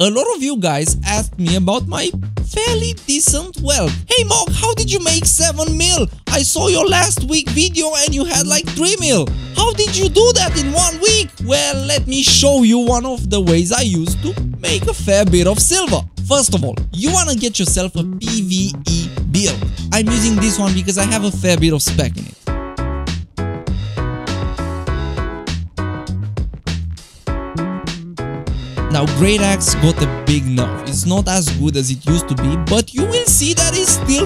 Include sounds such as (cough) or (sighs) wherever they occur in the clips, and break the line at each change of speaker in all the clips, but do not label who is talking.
A lot of you guys asked me about my fairly decent wealth. Hey Mog, how did you make 7 mil? I saw your last week video and you had like 3 mil. How did you do that in one week? Well, let me show you one of the ways I used to make a fair bit of silver. First of all, you wanna get yourself a PvE build. I'm using this one because I have a fair bit of spec in it. Now Great Axe got a big nerf. It's not as good as it used to be, but you will see that it's still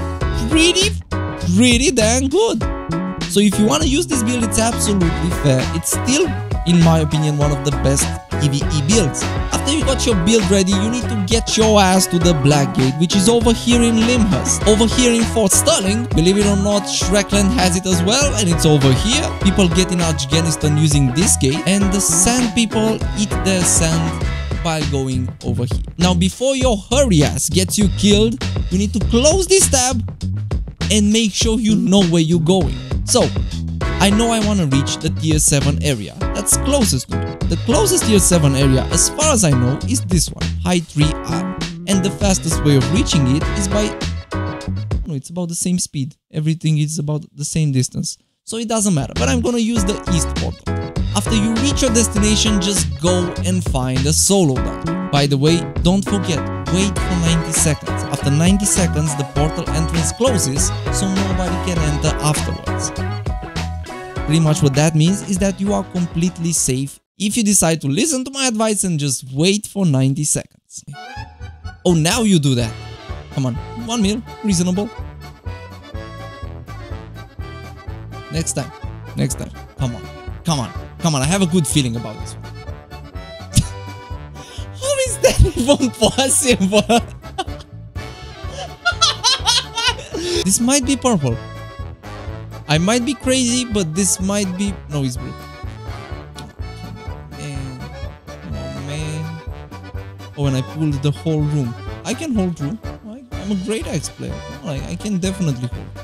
pretty, pretty damn good. So if you want to use this build, it's absolutely fair. It's still, in my opinion, one of the best PvE builds. After you got your build ready, you need to get your ass to the Black Gate, which is over here in Lymhurst. Over here in Fort Sterling, believe it or not, Shrekland has it as well, and it's over here. People get in Afghanistan using this gate, and the sand people eat their sand while going over here. Now before your hurry ass gets you killed, you need to close this tab and make sure you know where you're going. So, I know I want to reach the tier 7 area that's closest to me. The closest tier 7 area as far as I know is this one, High 3R. And the fastest way of reaching it is by... No, it's about the same speed. Everything is about the same distance. So it doesn't matter, but I'm gonna use the east portal. After you reach your destination, just go and find a solo dungeon. By the way, don't forget, wait for 90 seconds. After 90 seconds, the portal entrance closes, so nobody can enter afterwards. Pretty much what that means is that you are completely safe if you decide to listen to my advice and just wait for 90 seconds. Oh, now you do that. Come on, one mil, reasonable. Next time, next time, come on, come on. Come on, I have a good feeling about this. (laughs) How is that even possible? (laughs) this might be purple. I might be crazy, but this might be... No, it's blue. Oh, and I pulled the whole room. I can hold room. I'm a great Axe player. I can definitely hold.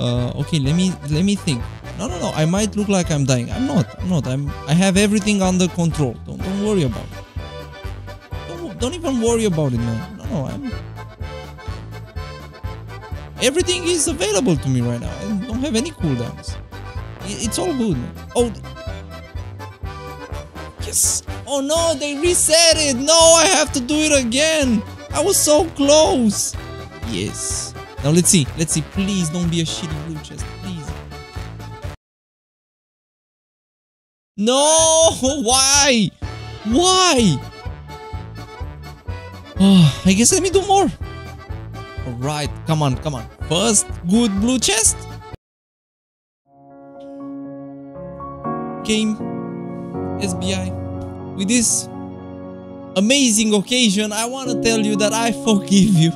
Uh, okay let me let me think. No no no i might look like i'm dying. I'm not i'm not. I'm i have everything under control. Don't, don't worry about it. Don't, don't even worry about it man. No no i'm everything is available to me right now. I don't have any cooldowns. It's all good man. oh yes. Oh no they reset it. No i have to do it again. I was so close. Yes now let's see. Let's see. Please don't be a shitty blue chest. Please. No! (laughs) Why? Why? Oh, (sighs) I guess let me do more. Alright, come on, come on. First, good blue chest. Game SBI. With this amazing occasion, I want to tell you that I forgive you.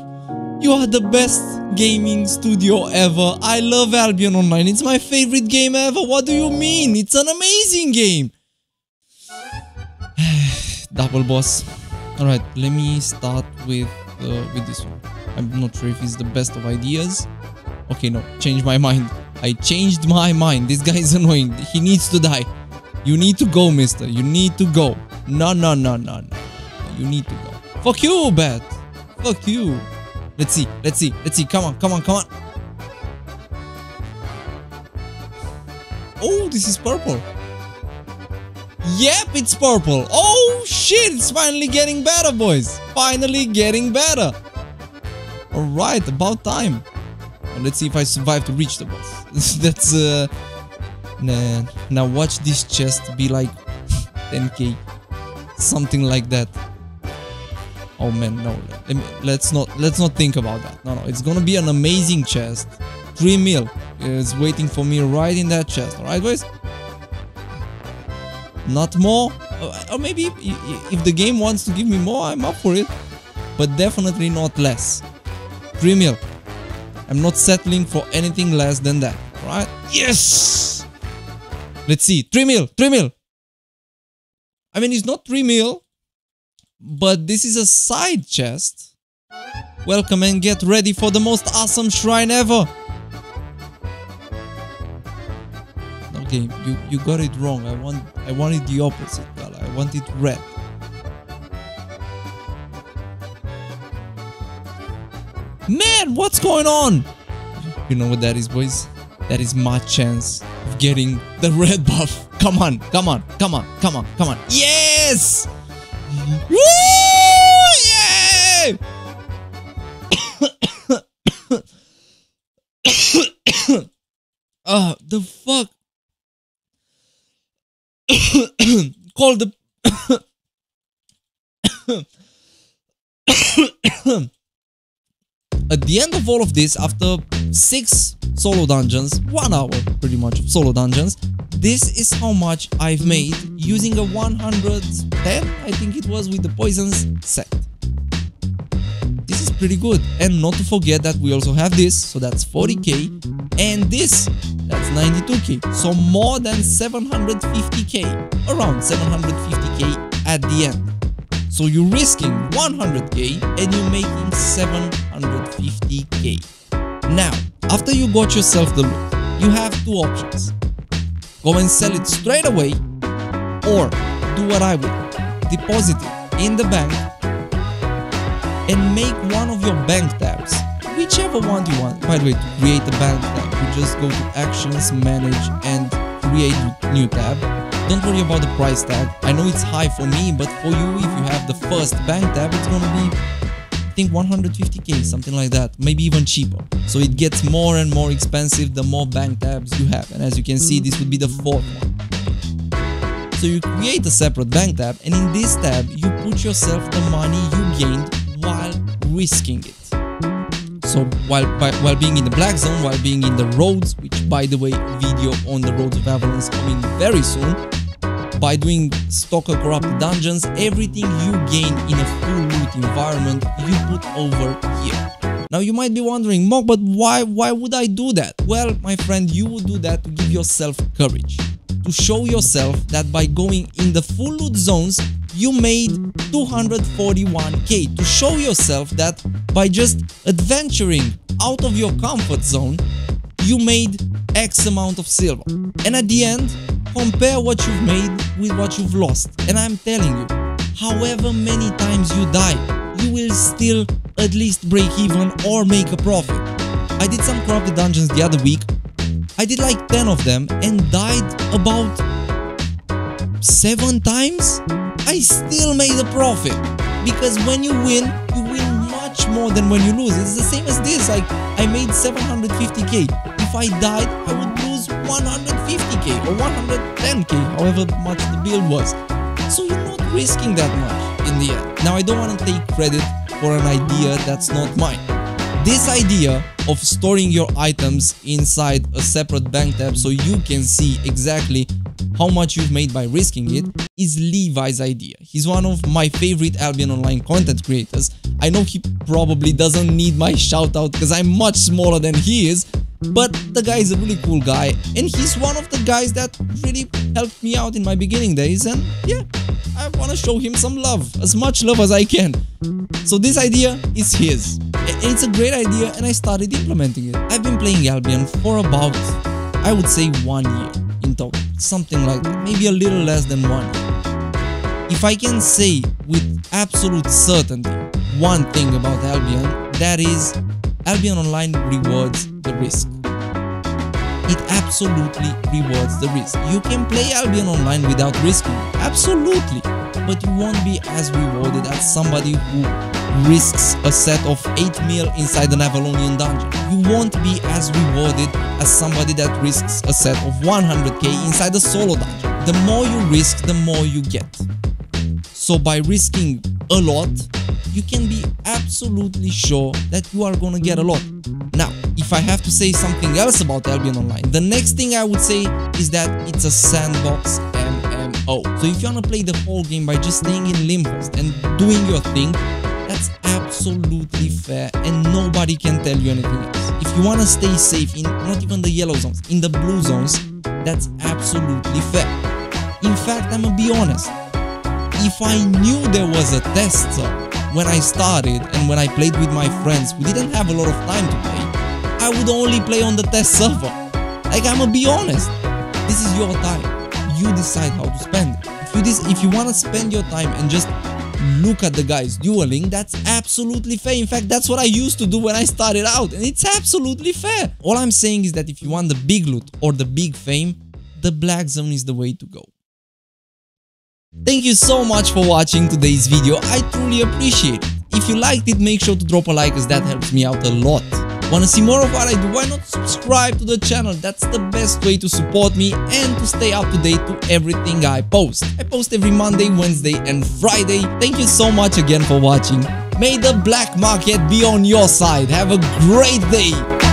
You are the best gaming studio ever. I love Albion Online. It's my favorite game ever. What do you mean? It's an amazing game. (sighs) Double boss. Alright, let me start with uh, with this one. I'm not sure if it's the best of ideas. Okay, no. Change my mind. I changed my mind. This guy is annoying. He needs to die. You need to go, mister. You need to go. No, no, no, no, no. You need to go. Fuck you, Bat. Fuck you. Let's see. Let's see. Let's see. Come on. Come on. Come on. Oh, this is purple. Yep, it's purple. Oh, shit. It's finally getting better, boys. Finally getting better. Alright, about time. Let's see if I survive to reach the boss. (laughs) That's, uh... Nah. Now watch this chest be like (laughs) 10k. Something like that. Oh man, no. Let me, let's not let's not think about that. No, no. It's gonna be an amazing chest. Three mil is waiting for me right in that chest. All right, boys. Not more, uh, or maybe if the game wants to give me more, I'm up for it. But definitely not less. Three mil. I'm not settling for anything less than that. Right? Yes. Let's see. Three mil. Three mil. I mean, it's not three mil but this is a side chest. Welcome and get ready for the most awesome shrine ever. game. You you got it wrong. I want I wanted the opposite, Gala. I wanted red. Man, what's going on? You know what that is, boys? That is my chance of getting the red (laughs) buff. Come on, come on, come on, come on, come on. Yes! Uh, the fuck? (coughs) Call the. (coughs) At the end of all of this, after six solo dungeons, one hour pretty much of solo dungeons, this is how much I've made using a 110, I think it was, with the poisons set. Pretty good. And not to forget that we also have this, so that's 40k, and this, that's 92k. So more than 750k, around 750k at the end. So you're risking 100k and you're making 750k. Now, after you got yourself the loot, you have two options. Go and sell it straight away or do what I would. Deposit it in the bank and make one of your bank tabs, whichever one you want. By the way, to create a bank tab, you just go to actions, manage and create new tab don't worry about the price tag. I know it's high for me, but for you, if you have the first bank tab, it's gonna be, I think 150k, something like that, maybe even cheaper. So it gets more and more expensive the more bank tabs you have. And as you can see, this would be the fourth one. So you create a separate bank tab, and in this tab, you put yourself the money you gained while risking it. So while by, while being in the black zone, while being in the roads, which by the way, video on the roads of Avalon is coming very soon, by doing Stalker Corrupted Dungeons, everything you gain in a full loot environment, you put over here. Now you might be wondering, Mog, but why, why would I do that? Well, my friend, you would do that to give yourself courage. To show yourself that by going in the full loot zones, you made 241k. To show yourself that by just adventuring out of your comfort zone, you made X amount of silver. And at the end, compare what you've made with what you've lost. And I'm telling you, however many times you die, you will still at least break even or make a profit. I did some corrupted dungeons the other week. I did like 10 of them and died about 7 times. I still made a profit. Because when you win, you win much more than when you lose. It's the same as this, like I made 750k. If I died, I would lose 150k or 110k, however much the build was. So you're not risking that much in the end. Now I don't want to take credit for an idea that's not mine. This idea of storing your items inside a separate bank tab so you can see exactly how much you've made by risking it is Levi's idea. He's one of my favorite Albion Online content creators. I know he probably doesn't need my shout out because I'm much smaller than he is, but the guy is a really cool guy and he's one of the guys that really helped me out in my beginning days and yeah, I want to show him some love, as much love as I can. So this idea is his. It's a great idea and I started implementing it. I've been playing Albion for about, I would say one year in total, something like that, maybe a little less than one year. If I can say with absolute certainty one thing about Albion, that is Albion Online rewards the risk. It absolutely rewards the risk. You can play Albion Online without risking, absolutely, but you won't be as rewarded as somebody who risks a set of 8 mil inside an Avalonian dungeon. You won't be as rewarded as somebody that risks a set of 100k inside a solo dungeon. The more you risk, the more you get. So by risking a lot, you can be absolutely sure that you are gonna get a lot. Now, if I have to say something else about Albion Online, the next thing I would say is that it's a sandbox MMO. So if you wanna play the whole game by just staying in Lymhurst and doing your thing, that's absolutely fair and nobody can tell you anything else. If you wanna stay safe in not even the yellow zones, in the blue zones, that's absolutely fair. In fact, I'm gonna be honest, if I knew there was a test zone when I started and when I played with my friends we didn't have a lot of time to play, I would only play on the test server. Like, I'ma be honest. This is your time. You decide how to spend it. If you, if you want to spend your time and just look at the guys dueling, that's absolutely fair. In fact, that's what I used to do when I started out, and it's absolutely fair. All I'm saying is that if you want the big loot or the big fame, the black zone is the way to go. Thank you so much for watching today's video, I truly appreciate it. If you liked it, make sure to drop a like as that helps me out a lot. Wanna see more of what I do? Why not subscribe to the channel? That's the best way to support me and to stay up to date to everything I post. I post every Monday, Wednesday and Friday. Thank you so much again for watching. May the black market be on your side. Have a great day.